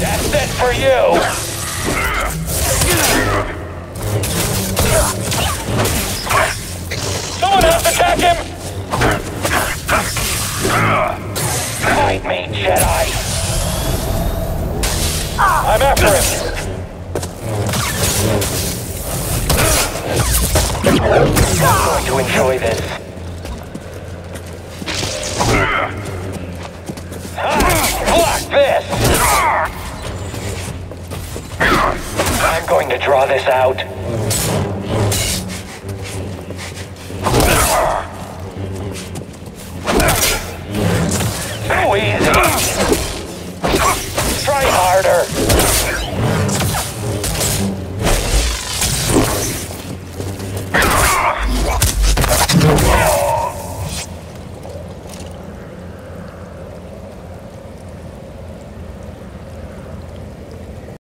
meant for you! Someone to attack him! Fight me, Jedi! I'm after him! I'm going to draw this out. Go easy!